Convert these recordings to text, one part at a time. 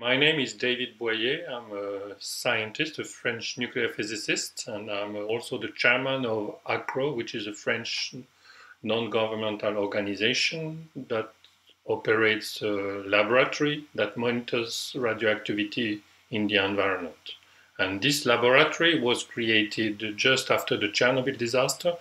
My name is David Boilley. I'm a scientist, a French nuclear physicist, and I'm also the chairman of ACRO, which is a French non governmental organization that operates a laboratory that monitors radioactivity in the environment. And this laboratory was created just after the Chernobyl disaster.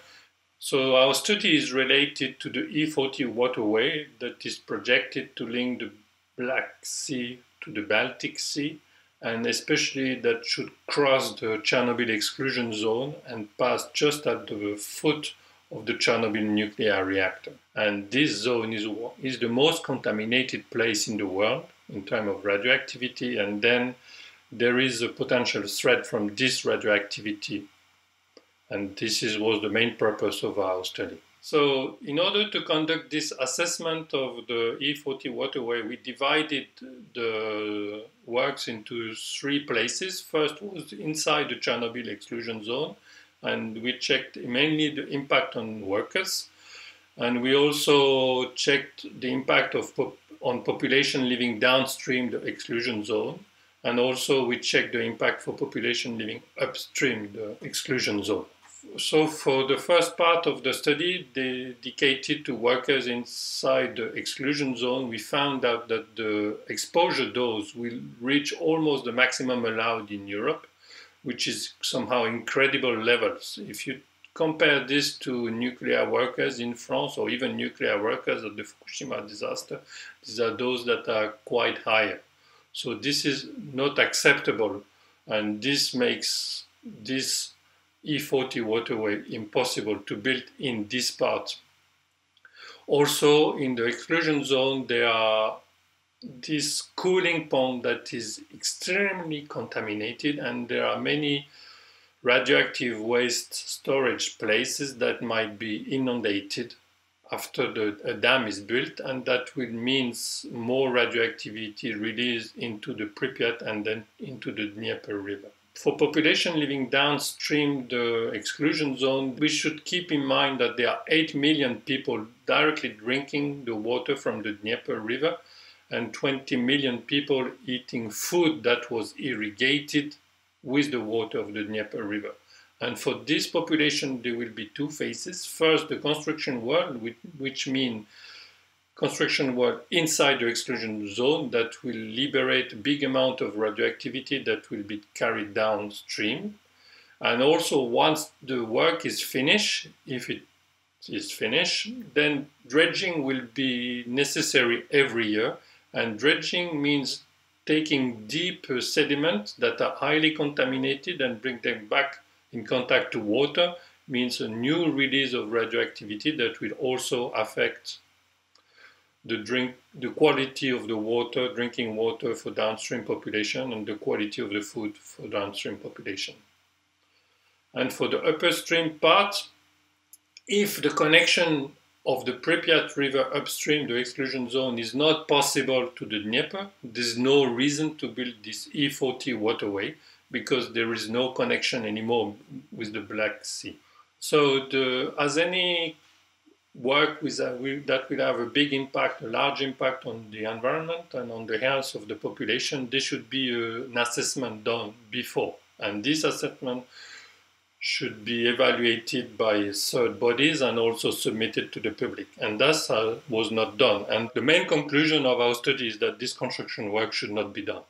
So our study is related to the E40 waterway that is projected to link the Black Sea to the Baltic Sea, and especially that should cross the Chernobyl exclusion zone and pass just at the foot of the Chernobyl nuclear reactor. And this zone is, is the most contaminated place in the world in terms of radioactivity, and then there is a potential threat from this radioactivity. And this is, was the main purpose of our study. So, in order to conduct this assessment of the E40 waterway, we divided the works into three places. First was inside the Chernobyl exclusion zone, and we checked mainly the impact on workers. And we also checked the impact of pop- on population living downstream the exclusion zone. And also we checked the impact for population living upstream the exclusion zone so for the first part of the study dedicated to workers inside the exclusion zone, we found out that the exposure dose will reach almost the maximum allowed in Europe, which is somehow incredible levels. If you compare this to nuclear workers in France or even nuclear workers at the Fukushima disaster, these are those that are quite higher. So this is not acceptable, and this makes this E40 waterway impossible to build in this part. Also, in the exclusion zone, there are this cooling pond that is extremely contaminated, and there are many radioactive waste storage places that might be inundated after the dam is built, and that will means more radioactivity released into the Pripyat and then into the Dnieper River for population living downstream the exclusion zone, we should keep in mind that there are 8 million people directly drinking the water from the Dnieper River and 20 million people eating food that was irrigated with the water of the Dnieper River. And for this population, there will be two phases. First, the construction world, which means construction work inside the exclusion zone that will liberate a big amount of radioactivity that will be carried downstream. And also, once the work is finished, if it is finished, then dredging will be necessary every year. And dredging means taking deep uh, sediment that are highly contaminated and bring them back in contact to water means a new release of radioactivity that will also affect the drink, the quality of the water, drinking water for downstream population, and the quality of the food for downstream population. And for the upper stream part, if the connection of the Pripyat River upstream, the exclusion zone, is not possible to the Dnieper, there's no reason to build this E40 waterway because there is no connection anymore with the Black Sea. So, the, as any work with a, that will have a big impact, a large impact on the environment and on the health of the population, there should be a, an assessment done before. And this assessment should be evaluated by third bodies and also submitted to the public. And that uh, was not done. And the main conclusion of our study is that this construction work should not be done.